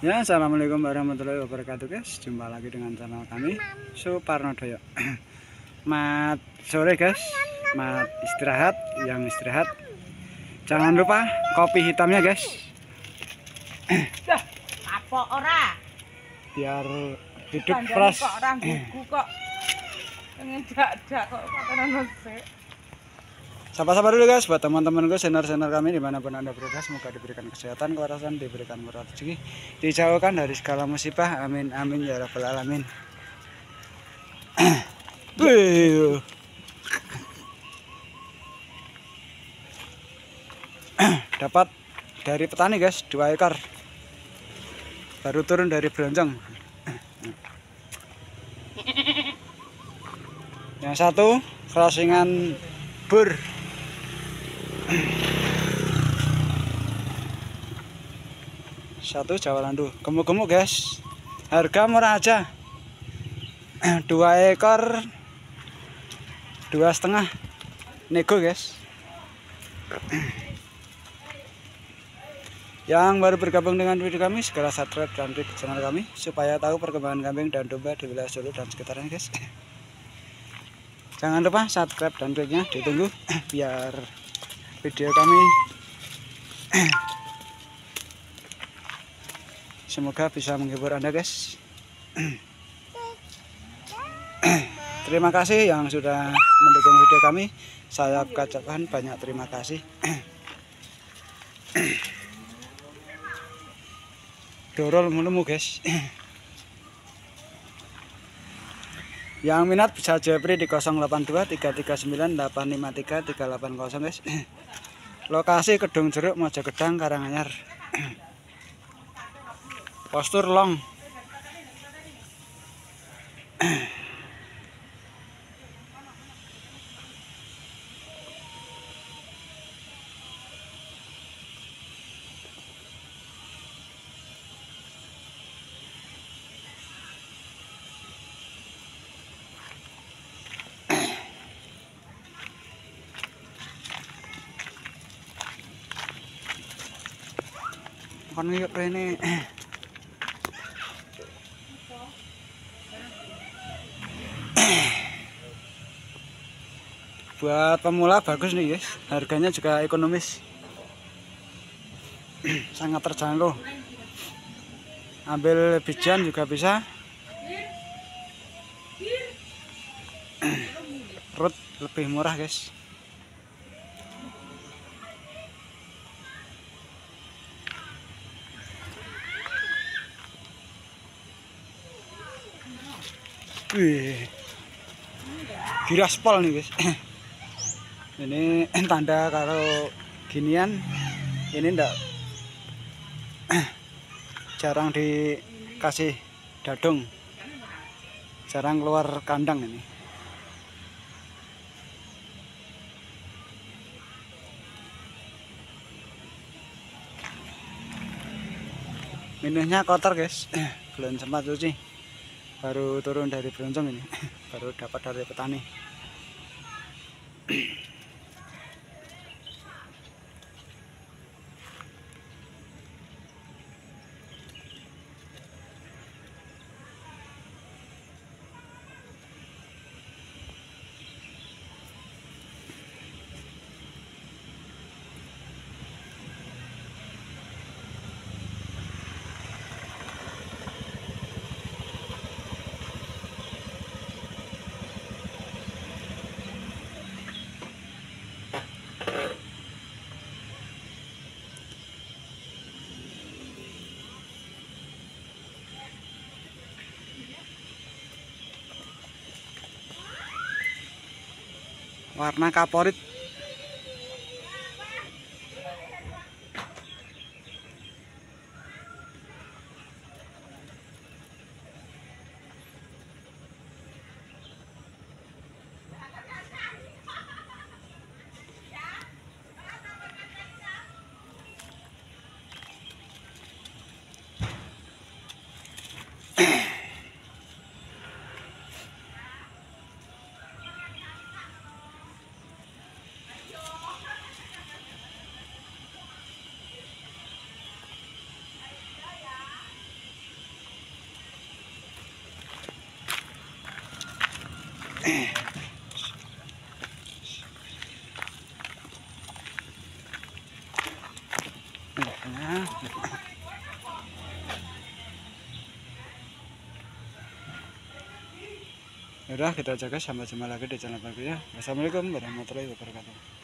Ya, assalamualaikum warahmatullahi wabarakatuh guys. Jumpa lagi dengan channel kami Suparno Doyo. Mat sore guys, mat istirahat, yang istirahat. Jangan lupa kopi hitamnya guys, apa ora biar hidup fresh. kok ora gugu kok pengen kok Sapa-sapa dulu guys buat teman-temanku senior-senior kami di mana pun anda berada semoga diberikan kesehatan, kewarasan, diberikan murah rezeki, dijauhkan dari segala musibah. Amin amin ya rabbal alamin. Dapat dari petani guys dua ekor. Baru turun dari beronjong. Yang satu crossingan bur satu Jawa Landu gemuk-gemuk guys. Harga murah aja. Dua ekor. Dua setengah. Nego guys. Yang baru bergabung dengan video kami segera subscribe dan klik channel kami supaya tahu perkembangan kambing dan domba di wilayah Solo dan sekitarnya guys. Jangan lupa subscribe dan kliknya. Ditunggu biar video kami. Semoga bisa menghibur anda guys. Terima kasih yang sudah mendukung video kami. Saya ucapkan banyak terima kasih. Dorol mulemu guys yang minat bisa japri di 082 339 853 380 guys. Lokasi Kedung Jeruk Mojokedang Karanganyar. Postur long yuk rene. Buat pemula bagus nih guys. Harganya juga ekonomis. Sangat terjangkau. Ambil bijian juga bisa. Root lebih murah guys Wih. Giraspol nih, guys. Ini tanda kalau ginian ini ndak jarang dikasih dadung. Jarang keluar kandang ini. Minusnya kotor, guys. Belum sempat cuci baru turun dari beroncong ini. Baru dapat dari petani warna kaporit Yaudah kita jaga sampai jumpa lagi di channel berikutnya. Wassalamualaikum warahmatullahi wabarakatuh.